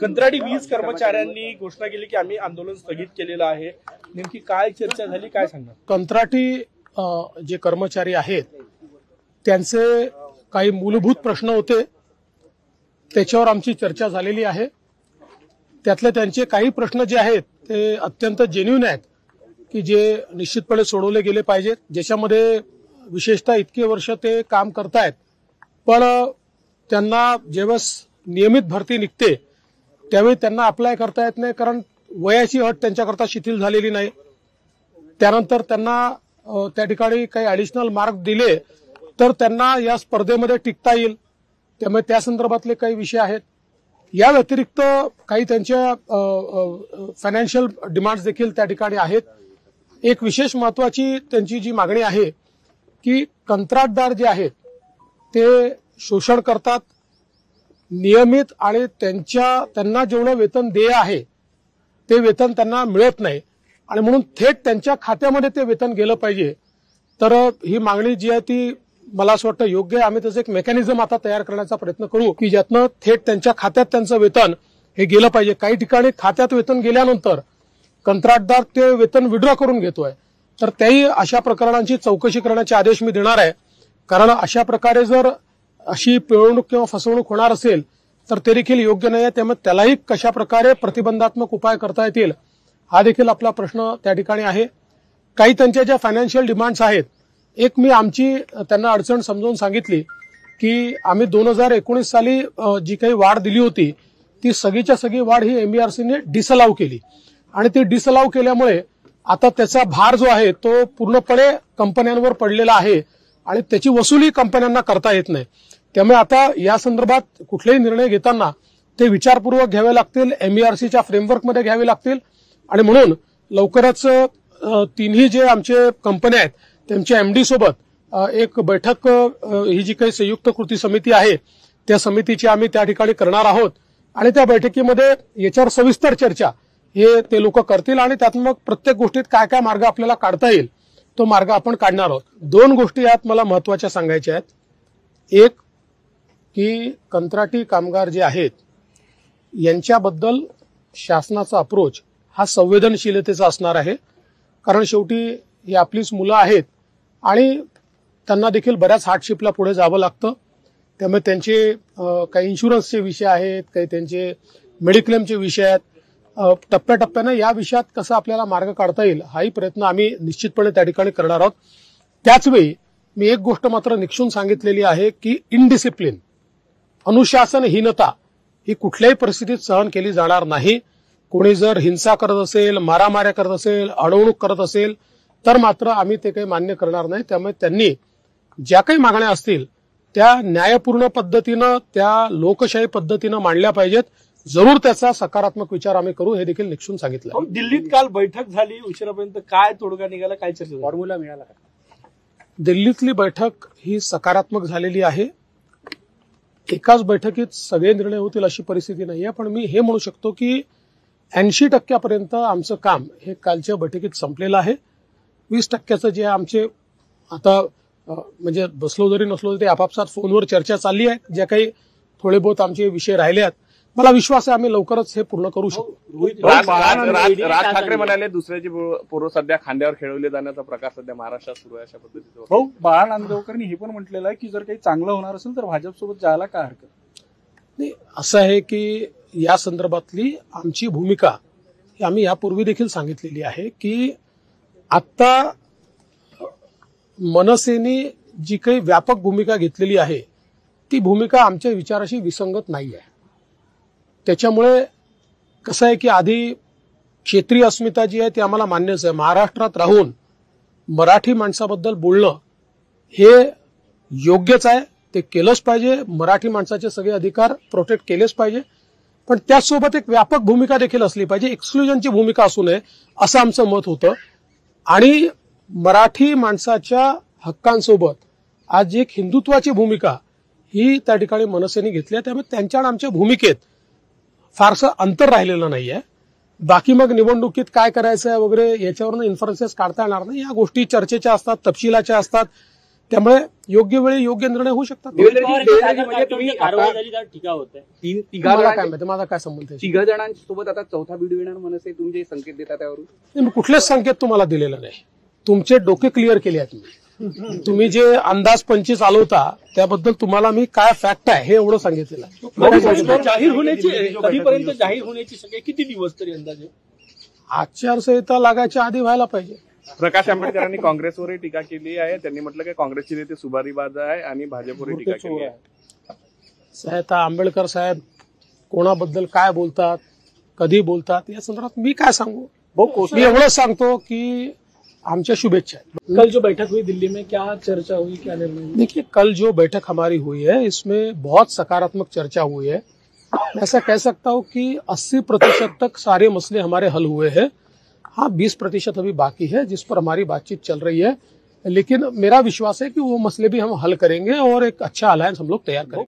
कंत्राटी वीज कर्मचाऱ्यांनी घोषणा केली की आम्ही आंदोलन स्थगित केलेलं आहे. नेमकी काय चर्चा झाली काय सांगणार? कंत्राटी जे कर्मचारी आहेत त्यांचे काही मूलभूत प्रश्न होते. त्याच्यावर आमची चर्चा झालेली आहे. त्यातले त्यांचे काही प्रश्न जे आहेत ते अत्यंत जेन्युन आहेत की जे निश्चितपणे सोडवले गेले पाहिजेत. ज्याच्यामध्ये विशेषतः इतके वर्ष ते काम करतायत. पण त्यांना जेव्हा नियमित भरती निघते त्यावेळी त्यांना अप्लाय करता येत नाही कारण वयाची अट त्यांच्याकरता शिथिल झालेली नाही. त्यानंतर त्यांना त्या ठिकाणी काही ऍडिशनल मार्क दिले तर त्यांना या स्पर्धेमध्ये टिकता येईल. त्यामुळे त्या संदर्भातले काही विषय आहेत. या व्यतिरिक्त काही त्यांच्या फायनान्शियल डिमांड्स देखील त्या ठिकाणी आहेत. एक विशेष महत्वाची त्यांची जी मागणी आहे की कंत्राटदार जे आहेत ते शोषण करतात. नियमित आणि त्यांच्या त्यांना जेवढं वेतन देय आहे ते वेतन त्यांना मिळत नाही. आणि म्हणून थेट त्यांच्या खात्यामध्ये ते वेतन गेलं पाहिजे. तर ही मागणी जी आहे ती मला असं वाटतं योग्य आहे. आम्ही त्याचं एक मेकॅनिझम आता तयार करण्याचा प्रयत्न करू की ज्यातनं थेट त्यांच्या खात्यात त्यांचं वेतन हे गेलं पाहिजे. काही ठिकाणी खात्यात वेतन गेल्यानंतर कंत्राटदार ते वेतन विड्रॉ करून घेतोय. तर त्याही अशा प्रकरणांची चौकशी करण्याचे आदेश मी देणार आहे. कारण अशा प्रकारे जर अशी पिळवणूक किंवा फसवणूक होणार असेल तर ते देखील योग्य नाही आहे. त्यामुळे त्यालाही कशा प्रकारे प्रतिबंधात्मक उपाय करता येतील हा देखील आपला प्रश्न त्या ठिकाणी आहे. काही त्यांच्या ज्या फायनान्शियल डिमांड्स आहेत एक मी आमची त्यांना अडचण समजावून सांगितली की आम्ही दोन हजार एकोणीस साली जी काही वाढ दिली होती ती सगळीच्या सगळी वाढ ही एमबीआरसीने डिसअलाव केली. आणि ती डिसअलाव केल्यामुळे आता त्याचा भार जो आहे तो पूर्णपणे कंपन्यांवर पडलेला आहे. आणि त्याची वसुली कंपन्यांना करता येत नाही. त्यामुळे आता या संदर्भात कुठलेही निर्णय घेताना ते विचारपूर्वक घ्यावे लागतील एमईआरसीच्या फ्रेमवर्कमध्ये घ्यावे लागतील. आणि म्हणून लवकरच तिन्ही जे आमचे कंपन्या आहेत त्यांच्या एमडी सोबत एक बैठक ही जी काही संयुक्त कृती समिती आहे त्या समितीची आम्ही त्या ठिकाणी करणार आहोत. आणि त्या बैठकीमध्ये याच्यावर सविस्तर चर्चा हे ते लोक करतील आणि त्यात मग प्रत्येक गोष्टीत काय काय मार्ग आपल्याला काढता येईल तो मार्ग आपण काढणार आहोत. दोन गोष्टी यात मला महत्त्वाच्या सांगायच्या आहेत. एक की कंत्राटी कामगार जे आहेत यांच्याबद्दल शासनाचा अप्रोच हा संवेदनशीलतेचा असणार आहे. कारण शेवटी ही आपलीच मुलं आहेत आणि त्यांना देखील बऱ्याच हार्डशिपला पुढे जावं लागतं. त्यामुळे त्यांचे काही इन्शुरन्सचे विषय आहेत काही त्यांचे मेडिक्लेमचे विषय आहेत. टप्प्याटप्प्यानं या विषयात कसं आपल्याला मार्ग काढता येईल हाही प्रयत्न आम्ही निश्चितपणे त्या ठिकाणी करणार आहोत. त्याचवेळी मी एक गोष्ट मात्र निक्षून सांगितलेली आहे की इनडिसिप्लिन अनुशासनहीनता ही कुठल्याही परिस्थितीत सहन केली जाणार नाही. कोणी जर हिंसा करत असेल मारामाऱ्या करत असेल अडवणूक करत असेल तर मात्र आम्ही ते काही मान्य करणार नाही. त्यामुळे त्यांनी ज्या काही मागण्या असतील त्या न्यायपूर्ण पद्धतीनं त्या लोकशाही पद्धतीनं मांडल्या पाहिजेत. जरूर त्याचा सकारात्मक विचार आम्ही करू हे देखील निक्षून सांगितलं दिल्लीत काल बैठक झाली उशिरापर्यंत काय तोडगा निघाला काय चर्चा? फॉर्म्युला मिळाला का? दिल्लीतली बैठक ही सकारात्मक झालेली आहे. एकाच बैठकीत सगळे निर्णय होतील अशी परिस्थिती नाही आहे पण मी हे म्हणू शकतो की ऐंशी टक्क्यापर्यंत आमचं काम हे कालच्या बैठकीत संपलेलं आहे. वीस टक्क्याचं जे आमचे आता म्हणजे बसलो जरी नसलो तरी आपापसात फोनवर चर्चा चालली आहे. ज्या काही थोडे बहुत आमचे विषय राहिले आहेत मला विश्वास आहे आम्ही लवकरच हे पूर्ण करू शकू. रोहित राज ठाकरे? म्हणाले दुसऱ्याची पोरं पोरं सध्या खांद्यावर खेळवले जाण्याचा प्रकार सध्या महाराष्ट्रात सुरू आहे अशा पद्धतीचं भाऊ बाळा नांदगावकरांनी हे पण म्हटलेलं आहे की जर काही चांगलं होणार असेल तर भाजपसोबत जायला काय हरकत? नाही असं आहे की या संदर्भातली आमची भूमिका ही आम्ही यापूर्वी देखील सांगितलेली आहे की आत्ता मनसेने जी काही व्यापक भूमिका घेतलेली आहे ती भूमिका आमच्या विचाराशी विसंगत नाही आहे त्याच्यामुळे कसं आहे की आधी क्षेत्रीय अस्मिता जी आहे ती आम्हाला मान्यच आहे. महाराष्ट्रात राहून मराठी माणसाबद्दल बोलणं हे योग्यच आहे. ते केलंच पाहिजे. मराठी माणसाचे सगळे अधिकार प्रोटेक्ट केलेच पाहिजे. पण त्याचसोबत एक व्यापक भूमिका देखील असली पाहिजे. एक्सक्लुजनची भूमिका असू नये असं आमचं मत होतं. आणि मराठी माणसाच्या हक्कांसोबत आज एक हिंदुत्वाची भूमिका ही त्या ठिकाणी मनसेने घेतली आहे. त्यामुळे त्यांच्या आणि आमच्या भूमिकेत फारसं अंतर राहिलेलं नाहीये. बाकी मग निवडणुकीत काय करायचं आहे वगैरे याच्यावरनं इन्फरन्सेस काढता येणार नाही. या गोष्टी चर्चेच्या असतात तपशिलाच्या असतात. त्यामुळे योग्य वेळी योग्य निर्णय होऊ शकतात. म्हणजे माझा काय संबंध आहे? तिघा जणांसोबत आता चौथा बीड येणार मनसे तुम्ही जे संकेत देता त्यावरून. कुठलेच संकेत तुम्हाला दिलेला नाही. तुमचे डोके क्लिअर केले आहेत मी. तुम्ही जे अंदाज पंची चालवता त्याबद्दल तुम्हाला मी काय फॅक्ट आहे हे एवढं सांगितलेलं आहे. जाहीर होण्याची कधीपर्यंत जाहीर होण्याची सगळे किती दिवस तरी अंदाजे? आचारसंहिता लागायच्या आधी व्हायला पाहिजे. प्रकाश आंबेडकरांनी काँग्रेसवरही टीका केली आहे. त्यांनी म्हटलं की काँग्रेसचे नेते सुभारीबाज आहे आणि भाजपवरही टीका केली आहे. साहेब आंबेडकर साहेब कोणाबद्दल काय बोलतात कधी बोलतात या संदर्भात मी काय सांगू? मी एवढंच सांगतो की आमच्या शुभेच्छा कल जो बैठक हुई दिल्ली में क्या चर्चा हुई क्या निर्णय? देखिए कल जो बैठक हमारी हुई है इसमें बहुत सकारात्मक चर्चा हुई है। ऐसा कह सकता हूँ कि 80 प्रतिशत तक सारे मसले हमारे हल हुए हैं। हाँ 20 प्रतिशत अभी बाकी है जिस पर हमारी बातचीत चल रही है। लेकिन मेरा विश्वास है कि वो मसले भी हम हल करेंगे और एक अच्छा अलायंस हम लोग तैयार करेंगे।